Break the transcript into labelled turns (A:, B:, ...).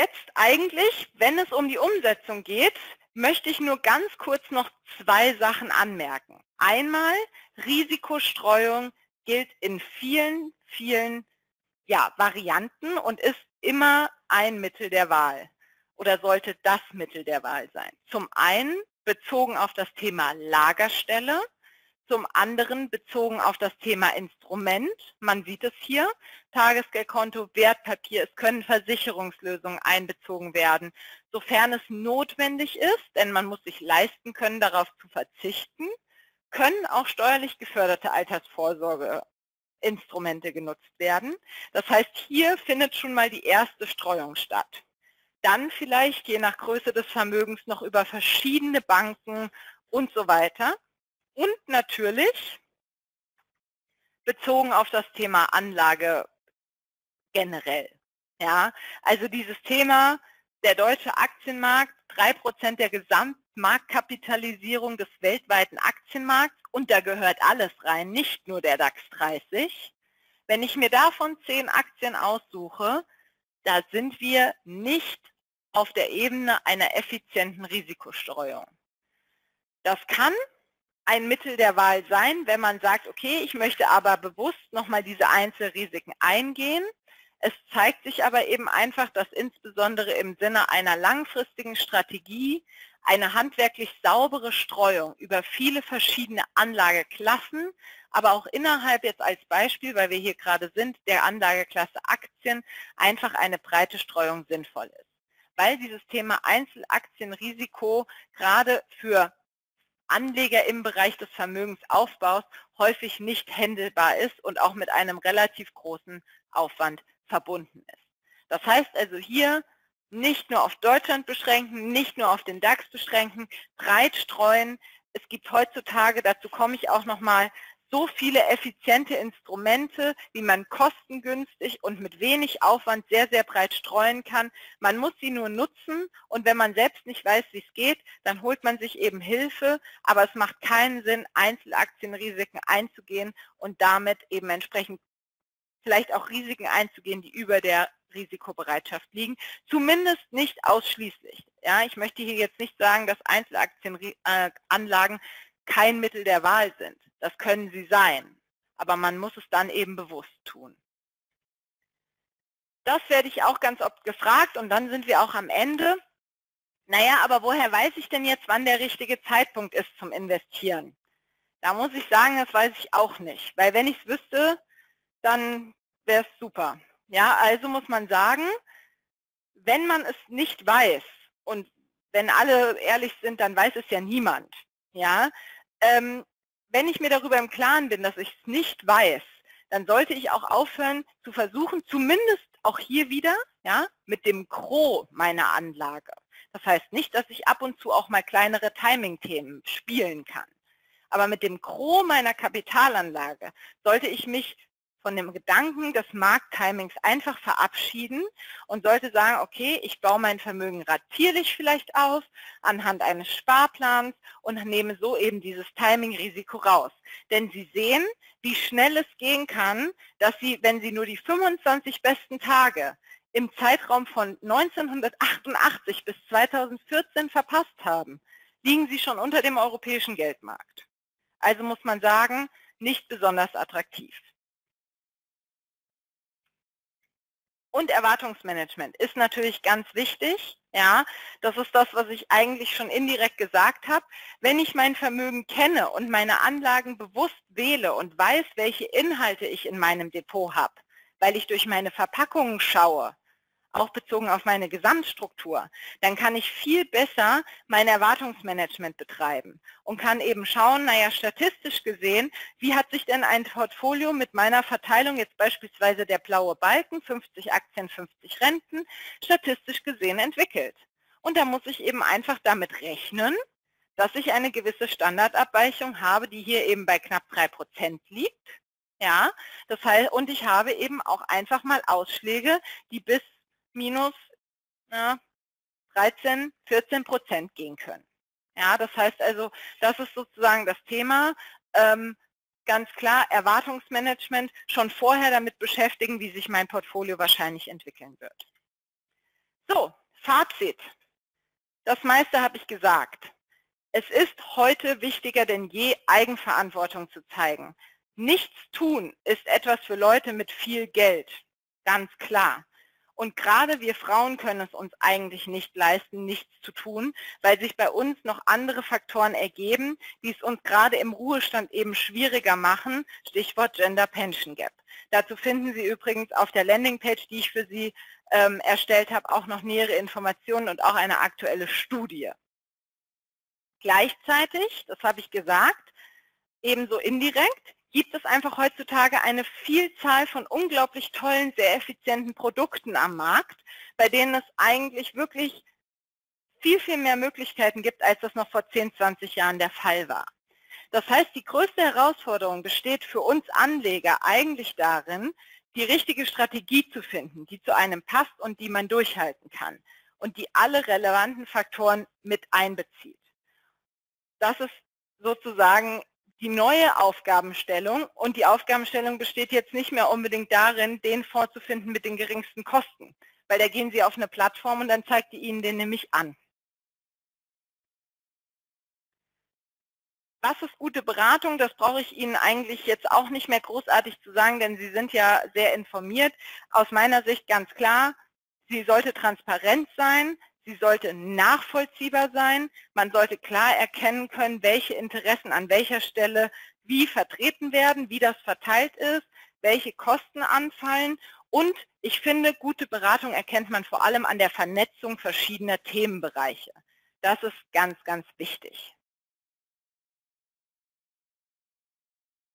A: Jetzt eigentlich, wenn es um die Umsetzung geht, möchte ich nur ganz kurz noch zwei Sachen anmerken. Einmal, Risikostreuung gilt in vielen, vielen ja, Varianten und ist immer ein Mittel der Wahl oder sollte das Mittel der Wahl sein. Zum einen bezogen auf das Thema Lagerstelle, zum anderen bezogen auf das Thema Instrument. Man sieht es hier, Tagesgeldkonto, Wertpapier, es können Versicherungslösungen einbezogen werden, sofern es notwendig ist, denn man muss sich leisten können, darauf zu verzichten, können auch steuerlich geförderte Altersvorsorgeinstrumente genutzt werden. Das heißt, hier findet schon mal die erste Streuung statt. Dann vielleicht je nach Größe des Vermögens noch über verschiedene Banken und so weiter. Und natürlich bezogen auf das Thema Anlage generell. Ja, also dieses Thema, der deutsche Aktienmarkt, 3% der Gesamtmarktkapitalisierung des weltweiten Aktienmarkts und da gehört alles rein, nicht nur der DAX 30. Wenn ich mir davon 10 Aktien aussuche, da sind wir nicht auf der Ebene einer effizienten Risikostreuung. Das kann ein Mittel der Wahl sein, wenn man sagt, okay, ich möchte aber bewusst nochmal diese Einzelrisiken eingehen. Es zeigt sich aber eben einfach, dass insbesondere im Sinne einer langfristigen Strategie eine handwerklich saubere Streuung über viele verschiedene Anlageklassen, aber auch innerhalb jetzt als Beispiel, weil wir hier gerade sind, der Anlageklasse Aktien, einfach eine breite Streuung sinnvoll ist. Weil dieses Thema Einzelaktienrisiko gerade für Anleger im Bereich des Vermögensaufbaus häufig nicht händelbar ist und auch mit einem relativ großen Aufwand verbunden ist. Das heißt also hier nicht nur auf Deutschland beschränken, nicht nur auf den DAX beschränken, breit streuen. Es gibt heutzutage, dazu komme ich auch nochmal, so viele effiziente Instrumente, wie man kostengünstig und mit wenig Aufwand sehr, sehr breit streuen kann. Man muss sie nur nutzen und wenn man selbst nicht weiß, wie es geht, dann holt man sich eben Hilfe, aber es macht keinen Sinn, Einzelaktienrisiken einzugehen und damit eben entsprechend vielleicht auch Risiken einzugehen, die über der Risikobereitschaft liegen, zumindest nicht ausschließlich. Ja, ich möchte hier jetzt nicht sagen, dass Einzelaktienanlagen äh, kein Mittel der Wahl sind. Das können sie sein, aber man muss es dann eben bewusst tun. Das werde ich auch ganz oft gefragt und dann sind wir auch am Ende. Naja, aber woher weiß ich denn jetzt, wann der richtige Zeitpunkt ist zum Investieren? Da muss ich sagen, das weiß ich auch nicht, weil wenn ich es wüsste, dann wäre es super. Ja, also muss man sagen, wenn man es nicht weiß und wenn alle ehrlich sind, dann weiß es ja niemand. Ja, ähm, wenn ich mir darüber im Klaren bin, dass ich es nicht weiß, dann sollte ich auch aufhören zu versuchen, zumindest auch hier wieder, ja, mit dem Gros meiner Anlage. Das heißt nicht, dass ich ab und zu auch mal kleinere Timing-Themen spielen kann. Aber mit dem Gros meiner Kapitalanlage sollte ich mich von dem Gedanken des Markttimings einfach verabschieden und sollte sagen, okay, ich baue mein Vermögen ratierlich vielleicht auf anhand eines Sparplans und nehme so eben dieses Timing-Risiko raus. Denn Sie sehen, wie schnell es gehen kann, dass Sie, wenn Sie nur die 25 besten Tage im Zeitraum von 1988 bis 2014 verpasst haben, liegen Sie schon unter dem europäischen Geldmarkt. Also muss man sagen, nicht besonders attraktiv. Und Erwartungsmanagement ist natürlich ganz wichtig. Ja, das ist das, was ich eigentlich schon indirekt gesagt habe. Wenn ich mein Vermögen kenne und meine Anlagen bewusst wähle und weiß, welche Inhalte ich in meinem Depot habe, weil ich durch meine Verpackungen schaue, auch bezogen auf meine Gesamtstruktur, dann kann ich viel besser mein Erwartungsmanagement betreiben und kann eben schauen, naja, statistisch gesehen, wie hat sich denn ein Portfolio mit meiner Verteilung, jetzt beispielsweise der blaue Balken, 50 Aktien, 50 Renten, statistisch gesehen entwickelt. Und da muss ich eben einfach damit rechnen, dass ich eine gewisse Standardabweichung habe, die hier eben bei knapp 3% liegt. Ja, das heißt, und ich habe eben auch einfach mal Ausschläge, die bis minus ja, 13, 14 Prozent gehen können. Ja, das heißt also, das ist sozusagen das Thema. Ähm, ganz klar Erwartungsmanagement schon vorher damit beschäftigen, wie sich mein Portfolio wahrscheinlich entwickeln wird. So, Fazit. Das meiste habe ich gesagt. Es ist heute wichtiger denn je, Eigenverantwortung zu zeigen. Nichts tun ist etwas für Leute mit viel Geld, ganz klar. Und gerade wir Frauen können es uns eigentlich nicht leisten, nichts zu tun, weil sich bei uns noch andere Faktoren ergeben, die es uns gerade im Ruhestand eben schwieriger machen. Stichwort Gender Pension Gap. Dazu finden Sie übrigens auf der Landingpage, die ich für Sie ähm, erstellt habe, auch noch nähere Informationen und auch eine aktuelle Studie. Gleichzeitig, das habe ich gesagt, ebenso indirekt, gibt es einfach heutzutage eine Vielzahl von unglaublich tollen, sehr effizienten Produkten am Markt, bei denen es eigentlich wirklich viel, viel mehr Möglichkeiten gibt, als das noch vor 10, 20 Jahren der Fall war. Das heißt, die größte Herausforderung besteht für uns Anleger eigentlich darin, die richtige Strategie zu finden, die zu einem passt und die man durchhalten kann und die alle relevanten Faktoren mit einbezieht. Das ist sozusagen die neue Aufgabenstellung und die Aufgabenstellung besteht jetzt nicht mehr unbedingt darin, den Fonds zu finden mit den geringsten Kosten, weil da gehen Sie auf eine Plattform und dann zeigt die Ihnen den nämlich an. Was ist gute Beratung? Das brauche ich Ihnen eigentlich jetzt auch nicht mehr großartig zu sagen, denn Sie sind ja sehr informiert. Aus meiner Sicht ganz klar, sie sollte transparent sein, Sie sollte nachvollziehbar sein. Man sollte klar erkennen können, welche Interessen an welcher Stelle wie vertreten werden, wie das verteilt ist, welche Kosten anfallen. Und ich finde, gute Beratung erkennt man vor allem an der Vernetzung verschiedener Themenbereiche. Das ist ganz, ganz wichtig.